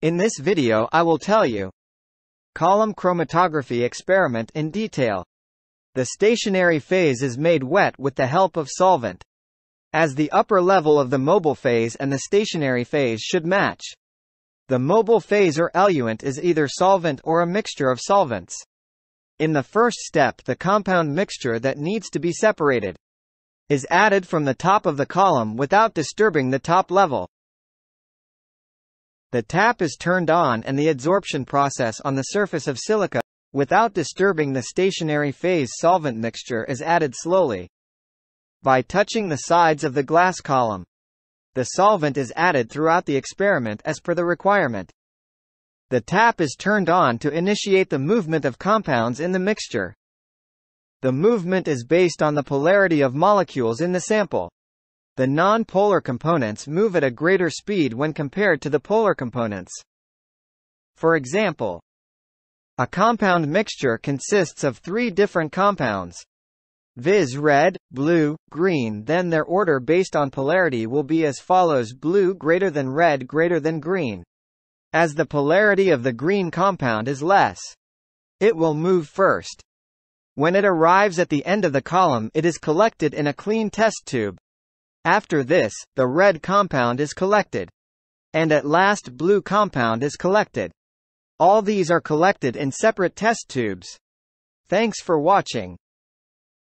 In this video I will tell you column chromatography experiment in detail. The stationary phase is made wet with the help of solvent. As the upper level of the mobile phase and the stationary phase should match. The mobile phase or eluent is either solvent or a mixture of solvents. In the first step the compound mixture that needs to be separated is added from the top of the column without disturbing the top level. The tap is turned on and the adsorption process on the surface of silica, without disturbing the stationary phase solvent mixture is added slowly. By touching the sides of the glass column, the solvent is added throughout the experiment as per the requirement. The tap is turned on to initiate the movement of compounds in the mixture. The movement is based on the polarity of molecules in the sample. The non-polar components move at a greater speed when compared to the polar components. For example, a compound mixture consists of three different compounds. Viz red, blue, green then their order based on polarity will be as follows blue greater than red greater than green. As the polarity of the green compound is less, it will move first. When it arrives at the end of the column it is collected in a clean test tube. After this, the red compound is collected. And at last blue compound is collected. All these are collected in separate test tubes. Thanks for watching.